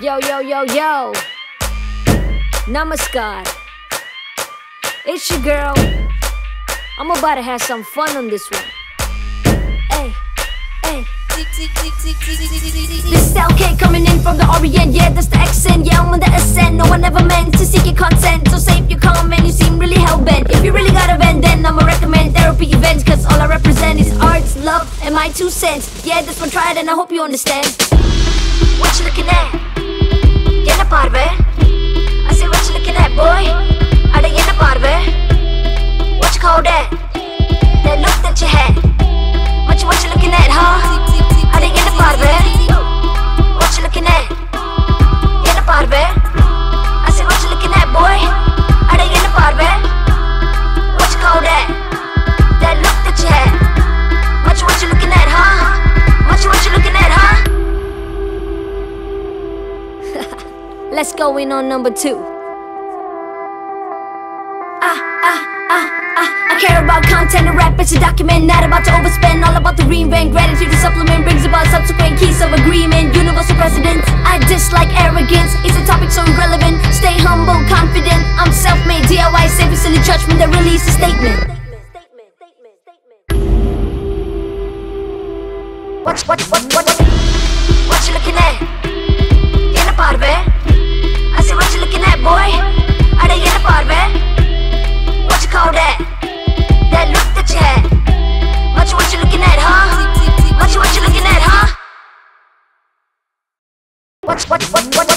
Yo, yo, yo, yo. Namaskar. It's your girl. I'm about to have some fun on this one. Hey, hey. This is LK coming in from the Orient. Yeah, that's the accent. Yeah, I'm on the ascent. No one ever meant to seek your consent. So save your comment. You seem really hell bent. If you really got a vent, then I'ma recommend therapy events. Cause all I represent is arts, love, and my two cents. Yeah, this one tried, and I hope you understand. What you looking at? parve? I say what you looking at, boy? Are they in the parve? What you call that? That look that you had? What you what you looking at, huh? Let's go in on number two. Ah, ah, ah, ah. I care about content and rap, it's a document, not about to overspend. All about the reinvent, gratitude to supplement brings about subsequent keys of agreement. Universal precedence. I dislike arrogance, it's a topic so irrelevant. Stay humble, confident. I'm self-made, DIY, safe in the judgment that release a statement. What, what, what, what, what you looking at? What, what, what